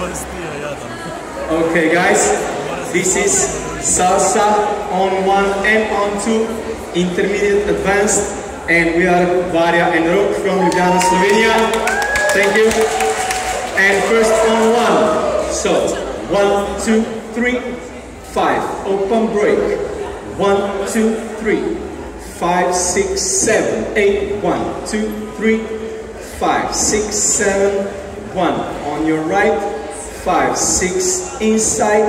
Okay, guys, this is salsa on one and on two, intermediate, advanced, and we are Varia and Rok from Ljubljana, Slovenia. Thank you. And first on one. So, one, two, three, five. Open break. One, two, three, five, six, seven, eight. One, two, three, five, six, seven, one. On your right, five, six, inside,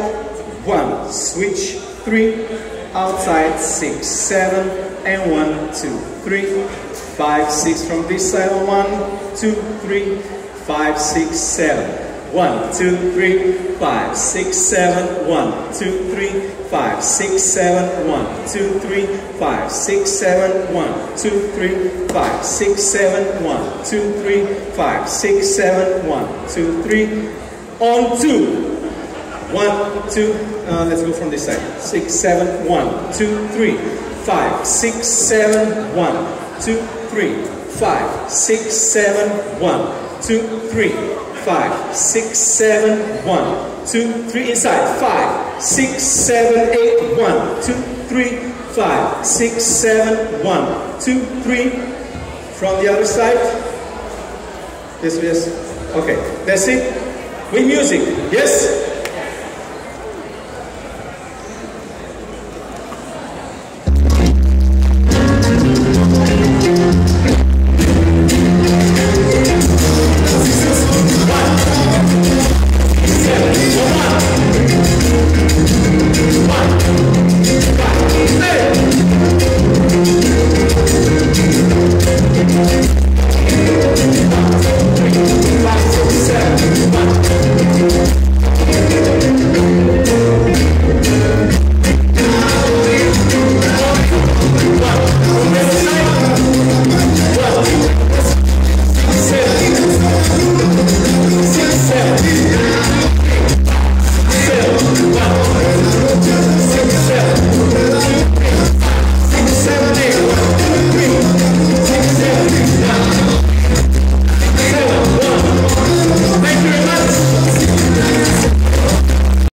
one, switch, three, outside, six, seven, and one, two, three, five, six from this side, one, two, three, five, six, seven, one, two, three, five, six, seven, one, two, three, five, six, seven, one, two, three, five, six, seven, one, two, three, five, six, seven, one, two, three, five, six, seven, one, two, three, on two. One, two, uh, let's go from this side. Six, seven, one, two, three, five, six, seven, one, two, three, five, six, seven, one, two, three, five, six, seven, one, two, three, inside, five, six, seven, eight, one, two, three, five, six, seven, one, two, three, from the other side. Yes, yes. Okay, that's it with music. Yes?